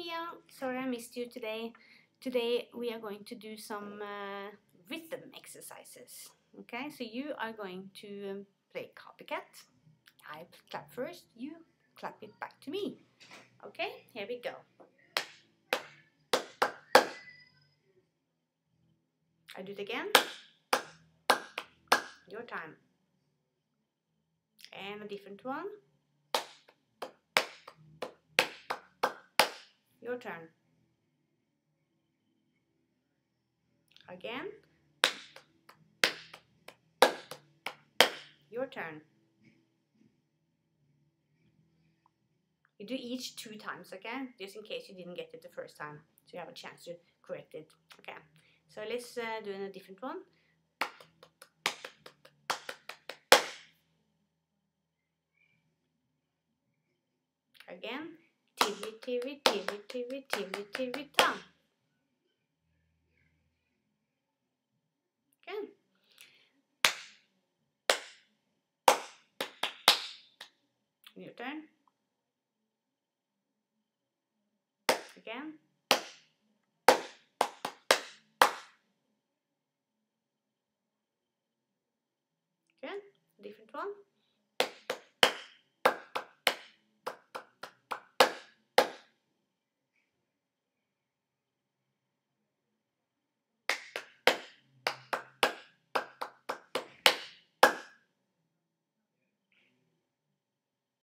Nia. Sorry I missed you today. Today we are going to do some uh, rhythm exercises. Okay, so you are going to um, play copycat. I clap first, you clap it back to me. Okay, here we go. I do it again. Your time. And a different one. Your turn. Again. Your turn. You do each two times, okay? Just in case you didn't get it the first time. So you have a chance to correct it. Okay. So let's uh, do a different one. Again. Tivy, tivy, tivy, tivy, tivy, tivy, tom. Again. Your turn. Again. Again, different one.